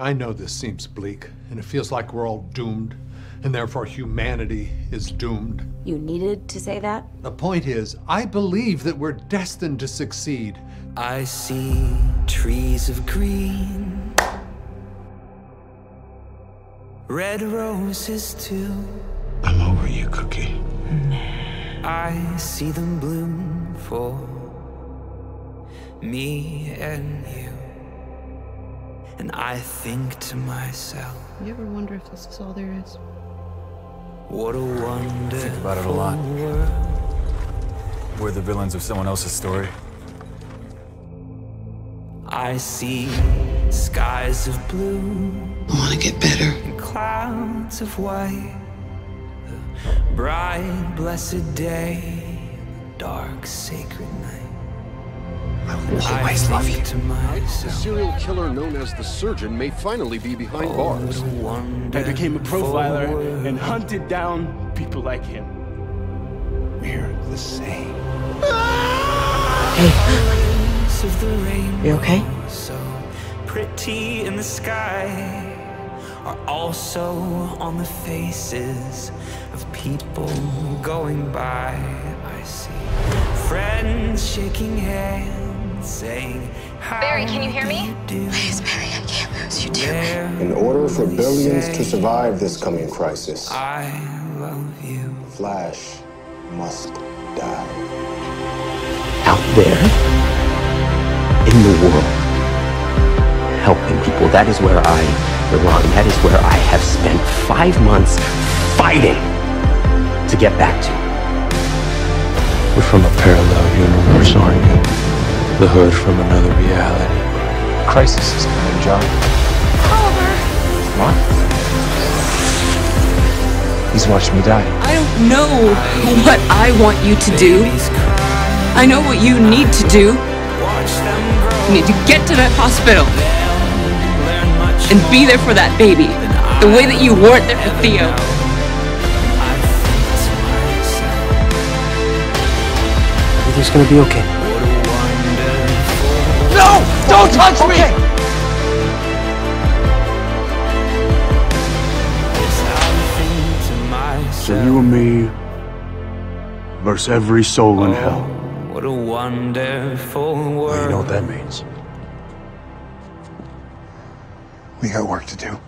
I know this seems bleak, and it feels like we're all doomed, and therefore humanity is doomed. You needed to say that? The point is, I believe that we're destined to succeed. I see trees of green, red roses too. I'm over you, Cookie. I see them bloom for me and you. And I think to myself, You ever wonder if this is all there is? what a wonderful Think about it a lot. world. We're the villains of someone else's story. I see skies of blue I want to get better. and clouds of white. The bright, blessed day, and the dark, sacred night. I always love you. think to The serial killer known as the Surgeon may finally be behind what bars. I became a profiler world. and hunted down people like him. We're the same. Colors of the rainbow, You okay? So pretty in the sky are also on the faces of people going by. I see friends shaking hands, saying, Barry, can you hear me? do you do?" Please, Barry, I can't lose you, There In order for billions to survive this coming crisis, I love you. Flash must die. out there in the world helping people. That is where I belong. That is where I have spent five months fighting to get back to. We're from a parallel universe, aren't you? The hood from another reality. Crisis is coming, John. What? He's watched me die. I don't know what I want you to do. I know what you need to do. You need to get to that hospital and be there for that baby. The way that you weren't there for Theo. Everything's gonna be okay. what a wonderful No! Don't touch me! is how I think to myself. So you and me versus every soul in oh, hell. What a wonderful world. You know what that means? We got work to do.